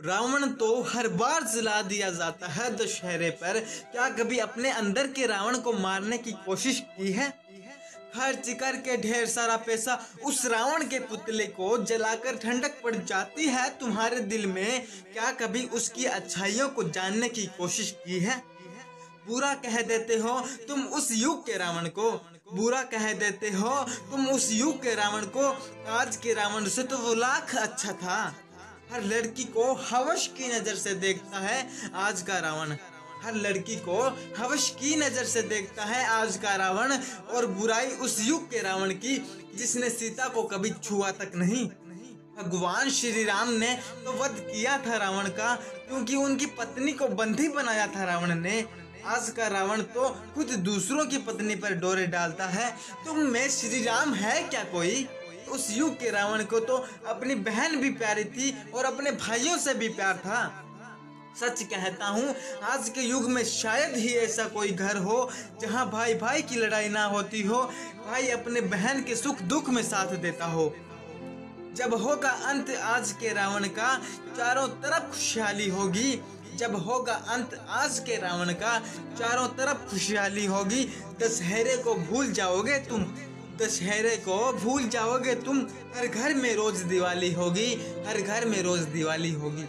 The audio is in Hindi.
रावण तो हर बार जला दिया जाता है दशहरे पर। क्या कभी अपने अंदर के रावण को मारने की कोशिश की है? खर्च करके ढेर सारा पैसा उस रावण के पुतले को जलाकर ठंडक पड़ जाती है तुम्हारे दिल में। क्या कभी उसकी अच्छाइयों को जानने की कोशिश की है? बुरा कह देते हो तुम उस युग के रावण को। बुरा कह देते हो तुम उस युग के रावण को। आज के रावण से तो वो लाख अच्छा था। हर लड़की को हवश की नज़र से देखता है आज का रावण। हर लड़की को हवश की नज़र से देखता है आज का रावण और बुराई उस युग के रावण की, जिसने सीता को कभी छुआ तक नहीं। भगवान श्री राम ने तो वध किया था रावण का, क्योंकि उनकी पत्नी को बंधी बनाया था रावण ने। आज का रावण तो खुद दूसरों की पत्नी पर डोरे डालता है। तुम में श्री राम है क्या कोई? उस युग के रावण को तो अपनी बहन भी प्यारी थी और अपने भाइयों से भी प्यार था। सच कहता हूँ, आज के युग में शायद ही ऐसा कोई घर हो जहाँ भाई भाई की लड़ाई ना होती हो, भाई अपने बहन के सुख दुख में साथ देता हो। जब होगा अंत आज के रावण का, चारों तरफ़ खुशहाली होगी। जब होगा अंत आज के रावण का, चारों तरफ़ खुशहाली होगी। दशहरे को भूल जाओगे तुम। दशहरे को भूल जाओगे तुम। हर घर में रोज दिवाली होगी, हर घर में रोज दिवाली होगी।